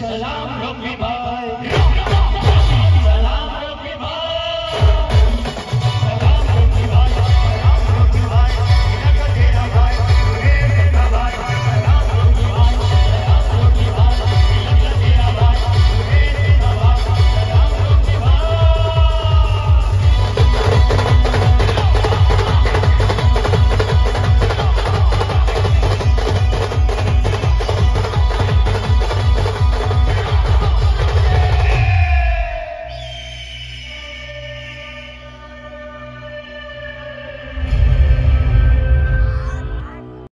Shalom, Rocky